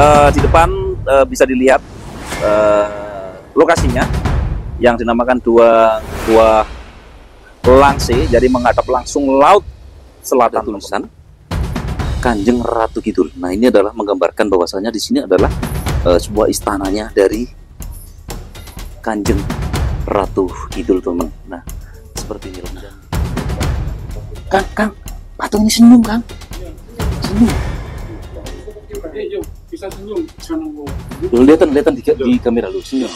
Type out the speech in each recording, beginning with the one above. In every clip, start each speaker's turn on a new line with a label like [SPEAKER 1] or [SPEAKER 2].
[SPEAKER 1] Eh, di depan eh, bisa dilihat eh, lokasinya yang dinamakan dua dua Langse, jadi menghadap langsung laut selatan tulisan Kanjeng Ratu Kidul. Nah ini adalah menggambarkan bahwasanya di sini adalah eh, sebuah istananya dari Kanjeng Ratu Kidul teman. Nah seperti ini. Dan- Kang, Kang, patung ini senyum Kang, senyum.
[SPEAKER 2] Bisa senyum.
[SPEAKER 1] Lihat lihat di, di kamera lu senyum.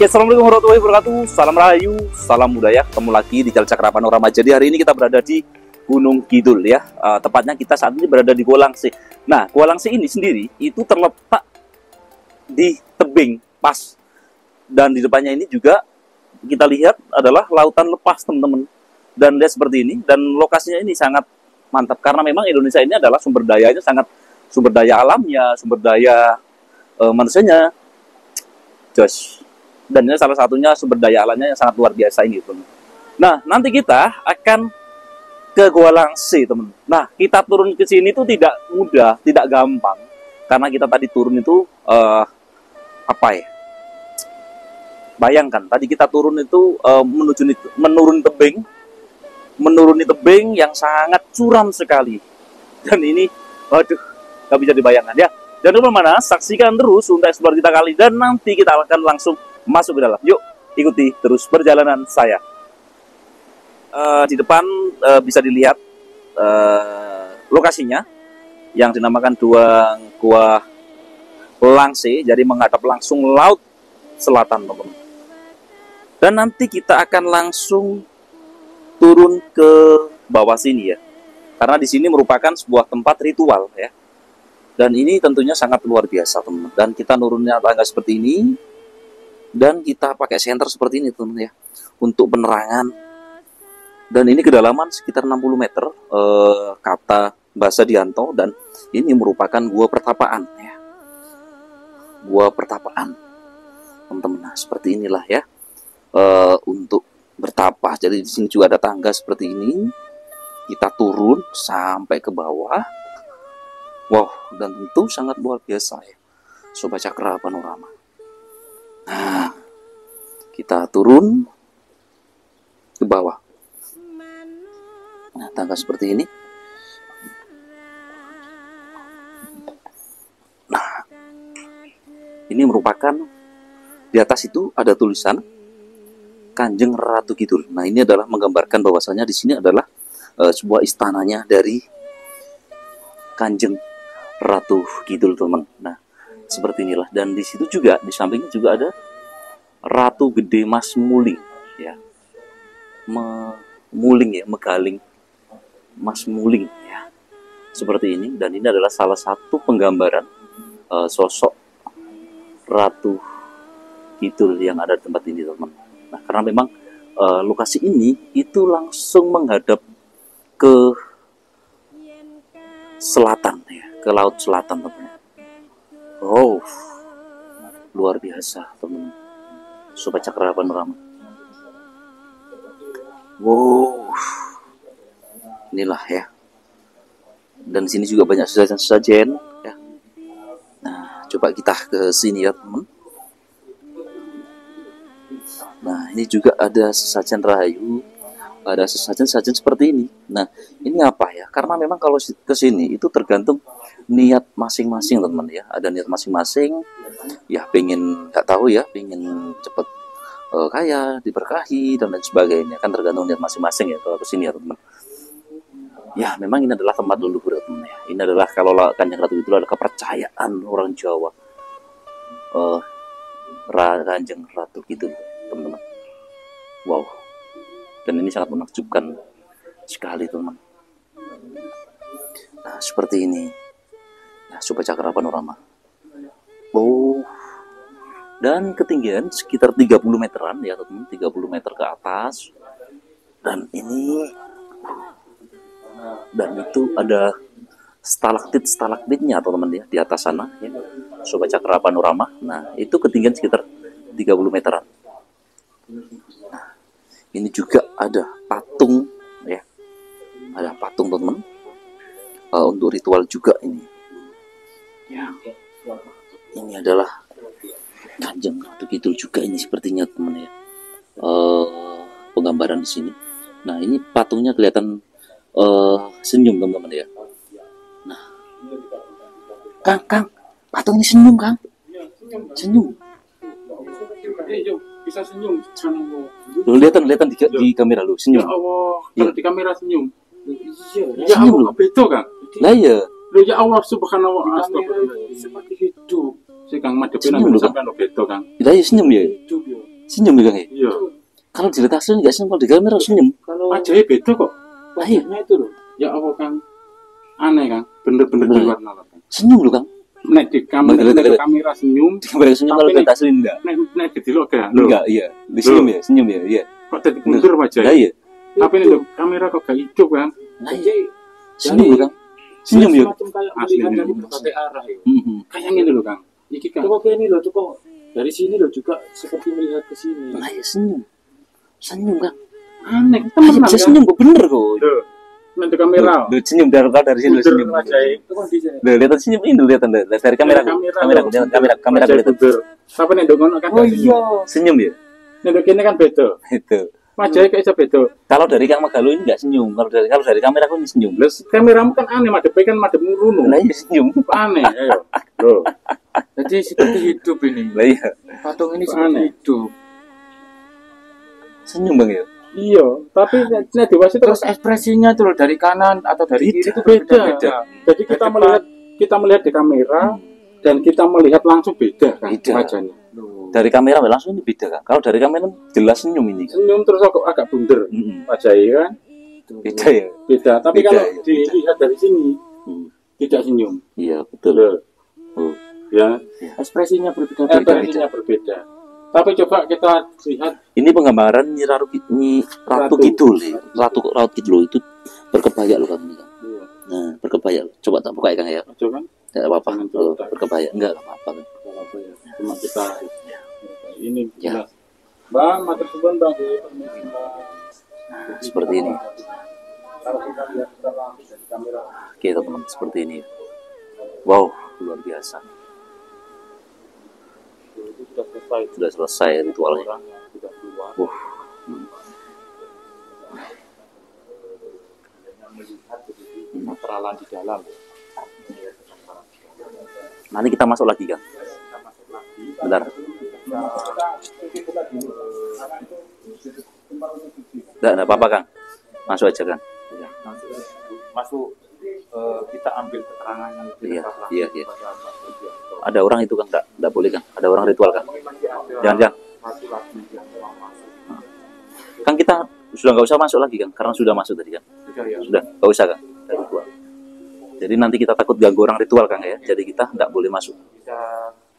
[SPEAKER 1] Ya, Assalamualaikum warahmatullahi wabarakatuh. Salam Rahayu, salam budaya. Ketemu lagi di Jalan Cakra Panorama. Jadi hari ini kita berada di Gunung Kidul ya. Eh, tepatnya kita saat ini berada di Gua Langse. Nah, Gua Langse ini sendiri itu terletak di tebing pas. Dan di depannya ini juga kita lihat adalah lautan lepas, teman-teman. Dan lihat seperti ini dan lokasinya ini sangat mantap karena memang Indonesia ini adalah sumber dayanya sangat sumber daya alamnya, sumber daya eh, manusianya. Josh dan ini salah satunya sumber daya alamnya yang sangat luar biasa ini teman. Nah nanti kita akan ke Gua Langse teman. Nah kita turun ke sini itu tidak mudah, tidak gampang karena kita tadi turun itu eh, apa ya? Bayangkan tadi kita turun itu eh, menuju menurun tebing, menuruni tebing yang sangat curam sekali. Dan ini, waduh, nggak bisa dibayangkan ya. Lupa mana, saksikan terus untuk eksplor kita kali dan nanti kita akan langsung masuk ke dalam. Yuk, ikuti terus perjalanan saya. Eh, di depan eh, bisa dilihat eh, lokasinya yang dinamakan dua gua Langse, jadi menghadap langsung laut selatan, teman-teman. Dan nanti kita akan langsung turun ke bawah sini ya, karena di sini merupakan sebuah tempat ritual ya. Dan ini tentunya sangat luar biasa, teman-teman. Dan kita nurunnya tangga seperti ini, dan kita pakai senter seperti ini teman ya. Untuk penerangan. Dan ini kedalaman sekitar 60 meter eh, kata bahasa Dianto dan ini merupakan gua pertapaan ya. Gua pertapaan. Teman-teman nah, seperti inilah ya. Eh, untuk bertapa. Jadi di sini juga ada tangga seperti ini. Kita turun sampai ke bawah. Wow dan tentu sangat luar biasa ya. Sobat cakra panorama Nah, kita turun ke bawah. Nah, tangga seperti ini. Nah, ini merupakan di atas itu ada tulisan Kanjeng Ratu Kidul. Nah, ini adalah menggambarkan bahwasanya di sini adalah eh, sebuah istananya dari Kanjeng Ratu Kidul, teman. Nah, seperti inilah. Dan di situ juga di sampingnya juga ada Ratu Gede Mas Muling ya. Me- Muling ya Megaling Mas Muling ya. Seperti ini dan ini adalah salah satu penggambaran eh, sosok Ratu Kidul yang ada di tempat ini teman nah karena memang eh, lokasi ini itu langsung menghadap ke selatan ya ke laut selatan teman Oh, luar biasa teman Sobat Cakra Panorama. Wow, inilah ya. Dan sini juga banyak sesajen-sesajen ya. Nah, coba kita ke sini ya teman. Nah, ini juga ada sesajen rahayu, ada sesajen-sesajen seperti ini. Nah, ini apa ya? Karena memang kalau ke sini itu tergantung niat masing-masing teman ya. Ada niat masing-masing ya pengen nggak tahu ya pengen cepet eh, kaya diberkahi dan lain sebagainya. Kan tergantung niat masing-masing ya kalau ke sini ya teman ya memang ini adalah tempat leluhur ya teman ya. Ini adalah kalau kanjeng ratu itu adalah kepercayaan orang Jawa. Kanjeng Ratu gitu teman-teman. Wow dan ini sangat menakjubkan sekali teman nah seperti ini. Nah coba cakra panorama. Oh. Dan ketinggian sekitar 30 meteran ya teman 30 meter ke atas. Dan ini dan itu ada stalaktit stalagmitnya teman-teman ya di atas sana ya. Coba cakra panorama. Nah itu ketinggian sekitar 30 meteran. Nah, ini juga ada patung ya. Ada patung teman-teman. Eh, untuk ritual juga ini. Ya. Ini adalah kanjeng Ratu Kidul juga ini sepertinya teman ya. Eh, penggambaran di sini. Nah ini patungnya kelihatan eh, senyum teman-teman ya. Nah. Kang Kang patung ini senyum Kang. Senyum.
[SPEAKER 2] Bisa senyum. Allah.
[SPEAKER 1] Lu lihat lihat di, di kamera lu
[SPEAKER 2] Ya
[SPEAKER 1] senyum.
[SPEAKER 2] Allah,
[SPEAKER 1] Iya.
[SPEAKER 2] kalau di kamera senyum.
[SPEAKER 3] Iya,
[SPEAKER 2] Ya
[SPEAKER 1] Senyum
[SPEAKER 2] Allah, beda kan?
[SPEAKER 1] Lah iya,
[SPEAKER 2] Lu ya Allah subhanahu wa
[SPEAKER 3] kamera
[SPEAKER 2] ta'ala.
[SPEAKER 3] itu seperti hidup,
[SPEAKER 2] Si Kang Madep
[SPEAKER 1] Senyum
[SPEAKER 2] nang sampean lo beda Kang.
[SPEAKER 1] lah iya senyum ya.
[SPEAKER 3] hidup ya.
[SPEAKER 1] Senyum ya Kang ya.
[SPEAKER 2] Iya.
[SPEAKER 1] Kalau dilihat asli nggak senyum, kalau di kamera senyum.
[SPEAKER 3] Kalau
[SPEAKER 2] Ajaib beda kok.
[SPEAKER 1] Lah iya,
[SPEAKER 3] wajahnya itu loh,
[SPEAKER 2] Ya Allah Kang. Aneh Kang. Bener-bener
[SPEAKER 1] Bener.
[SPEAKER 2] di luar nalar
[SPEAKER 1] senyum lu Kang.
[SPEAKER 2] Nek di kamera, nek di kamera senyum,
[SPEAKER 1] Di kamera senyum kalau asli enggak.
[SPEAKER 2] nek nek di delok gak? Lho,
[SPEAKER 1] Enggak, iya. Di senyum ya, senyum ya, iya.
[SPEAKER 2] Kok dadi mundur
[SPEAKER 1] Lah
[SPEAKER 2] wajahnya.
[SPEAKER 1] iya,
[SPEAKER 2] Tapi nek di kamera kok gak hidup kan?
[SPEAKER 1] lah iya. Senyum lu Kang. Senyum ya.
[SPEAKER 3] kayak
[SPEAKER 2] Asli
[SPEAKER 3] melihat
[SPEAKER 2] ini.
[SPEAKER 3] dari berbagai arah ya.
[SPEAKER 2] Kayak ngene lho Kang. Iki Kang.
[SPEAKER 3] Coba kayak ini loh, coba dari sini loh juga seperti melihat ke sini.
[SPEAKER 1] Lah iya senyum. Senyum Kang.
[SPEAKER 2] Aneh. Temenan
[SPEAKER 1] bisa
[SPEAKER 2] kan?
[SPEAKER 1] senyum kok bener kok.
[SPEAKER 2] Di kamera.
[SPEAKER 1] Lu senyum dari dari sini senyum.
[SPEAKER 2] wajahnya.
[SPEAKER 3] Itu kan di sini.
[SPEAKER 1] Lu lihat senyum ini lu lihat lihat dari kamera.
[SPEAKER 2] Kamera,
[SPEAKER 1] Kamera,
[SPEAKER 2] lho.
[SPEAKER 1] kamera, kamera, kamera.
[SPEAKER 2] Tapi nek ndongono kan
[SPEAKER 1] Oh iya, senyum ya.
[SPEAKER 2] Ndok kene kan beda.
[SPEAKER 1] Itu.
[SPEAKER 2] Wajahnya kayak iso beda.
[SPEAKER 1] Kalau dari Kang Magalu ini nggak senyum. Kalau dari kalau dari kamera aku ini senyum.
[SPEAKER 2] Kameramu kan aneh, madhepe kan madhep ngono.
[SPEAKER 1] Lah iya senyum.
[SPEAKER 2] Aneh, ayo. Lho,
[SPEAKER 3] Jadi seperti hidup ini.
[SPEAKER 1] Lah iya.
[SPEAKER 3] Patung ini
[SPEAKER 2] Aneh.
[SPEAKER 3] seperti hidup.
[SPEAKER 1] Senyum Bang ya.
[SPEAKER 2] Iya, tapi nek nek dewasa
[SPEAKER 3] Terus
[SPEAKER 2] terus
[SPEAKER 3] ekspresinya tuh loh, dari kanan atau dari kiri itu
[SPEAKER 2] beda.
[SPEAKER 3] beda.
[SPEAKER 2] Jadi kita
[SPEAKER 3] Depan.
[SPEAKER 2] melihat kita melihat di kamera dan kita melihat langsung beda kan
[SPEAKER 1] Beda.
[SPEAKER 2] wajahnya.
[SPEAKER 1] Dari kamera langsung ini beda kan. Kalau dari kamera jelas senyum ini kan.
[SPEAKER 2] Senyum terus agak, agak bunder
[SPEAKER 1] Mm-mm.
[SPEAKER 2] wajahnya kan
[SPEAKER 1] Beda ya.
[SPEAKER 2] beda. Tapi
[SPEAKER 1] Beda,
[SPEAKER 2] kalau
[SPEAKER 1] ya, beda.
[SPEAKER 2] dilihat dari sini
[SPEAKER 1] Hmm.
[SPEAKER 2] tidak senyum.
[SPEAKER 1] Iya betul.
[SPEAKER 2] Loh,
[SPEAKER 1] Oh.
[SPEAKER 2] ya
[SPEAKER 3] Ekspresinya berbeda-beda.
[SPEAKER 2] ekspresinya berbeda. Tapi coba kita lihat
[SPEAKER 1] Ini penggambaran Nyi Ratu, Nyi Ratu
[SPEAKER 2] Ratu.
[SPEAKER 1] Kidul ya. Ratu Ratu Kidul itu berkebaya loh kan.
[SPEAKER 2] Iya.
[SPEAKER 1] Nah, berkebaya. Coba tak buka ya Kang ya.
[SPEAKER 2] coba kan
[SPEAKER 1] Enggak apa-apa. Oh, berkebaya. Enggak enggak apa-apa kan.
[SPEAKER 2] Kalau apa ya, cuma kita ini
[SPEAKER 1] Ya.
[SPEAKER 2] jelas. Bang, matur suwun Bang.
[SPEAKER 1] Seperti ini.
[SPEAKER 2] Kalau kita lihat kamera
[SPEAKER 1] Oke teman-teman seperti ini. Wow, luar biasa.
[SPEAKER 2] Sudah selesai
[SPEAKER 1] Sudah selesai ritualnya.
[SPEAKER 2] yang sudah keluar melihat begitu sakralan di dalam
[SPEAKER 1] Nanti kita masuk lagi kan. Bentar.
[SPEAKER 2] suci
[SPEAKER 1] Enggak, enggak apa-apa Kang. Masuk aja Kang.
[SPEAKER 2] ya masuk masuk eh, kita ambil keterangan yang lebih
[SPEAKER 1] Iya, iya, iya. Ada orang itu Kang, enggak, enggak boleh Kang. Ada orang ritual
[SPEAKER 2] ada
[SPEAKER 1] Jangan, jangan.
[SPEAKER 2] masuk
[SPEAKER 1] Kang kita sudah nggak usah masuk lagi Kang, karena sudah masuk tadi kan.
[SPEAKER 2] sudah
[SPEAKER 1] Sudah, nggak usah ritual. Jadi nanti kita takut ganggu orang ritual Kang ya. Jadi kita nggak boleh masuk.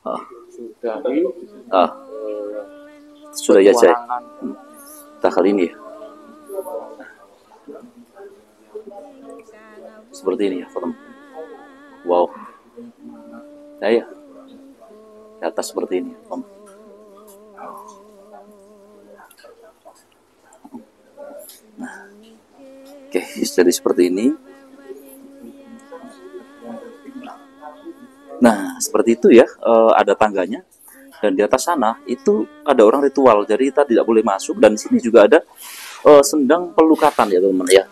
[SPEAKER 1] Ah,
[SPEAKER 2] sudahi
[SPEAKER 1] ah,
[SPEAKER 2] eh,
[SPEAKER 1] sudah ya saya.
[SPEAKER 2] petualangan
[SPEAKER 1] Kita kali ini ya. Seperti ini ya, teman. Wow. Ya ya. Di atas seperti ini, teman. Nah. Oke, jadi seperti ini. Nah, seperti itu ya. eh, ada tangganya dan di atas sana itu ada orang ritual jadi kita tidak boleh masuk dan di sini juga ada eh, sendang pelukatan ya teman-teman ya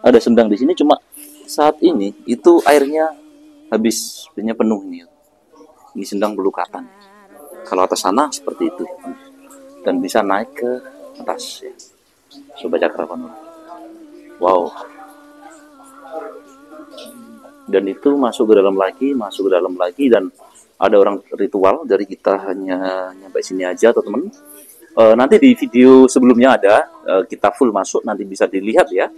[SPEAKER 1] ada sendang di sini cuma saat ini itu airnya habis airnya penuh ini ini sendang pelukatan kalau atas sana seperti itu. Dan bisa naik ke atas ya. Coba cakra panorama. wow. Dan itu masuk ke dalam lagi masuk ke dalam lagi dan ada orang ritual dari kita hanya nyampe sini aja teman-teman. Eh, nanti di video sebelumnya ada eh, kita full masuk nanti bisa dilihat ya.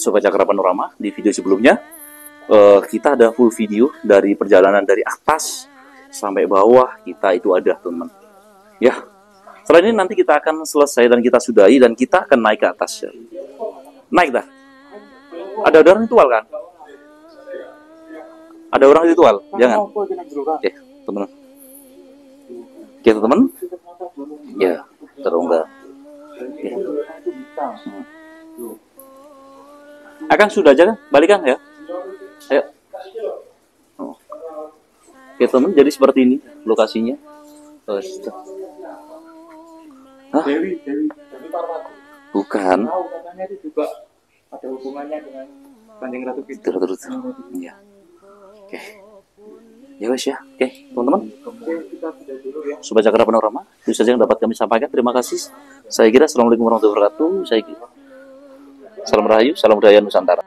[SPEAKER 1] Sobat Cakra Panorama di video sebelumnya. Eh, kita ada full video dari perjalanan dari atas sampai bawah kita itu ada teman. Ya setelah ini nanti kita akan selesai dan kita sudahi dan kita akan naik ke atas ya. naik dah. Ada orang ritual kan? Ada orang ritual? Jangan. Oke teman. Oke teman. Ya terus enggak Ya. Akan sudah aja kan balikan ya. Ayo. Oke teman, jadi seperti ini lokasinya. Oh, sudah. Hah?
[SPEAKER 2] Dewi, Dewi, Dewi Parwati.
[SPEAKER 1] Bukan.
[SPEAKER 2] Tahu katanya itu juga ada hubungannya dengan Kanjeng Ratu kita.
[SPEAKER 1] Terus terus. Iya. Oke. Ya wes ya. Oke, teman-teman.
[SPEAKER 2] Sudah dulu ya.
[SPEAKER 1] Sobat Panorama, itu saja yang dapat kami sampaikan. Terima kasih. Saya kira Assalamualaikum warahmatullahi wabarakatuh. Saya kira. Salam Rahayu, salam budaya Nusantara.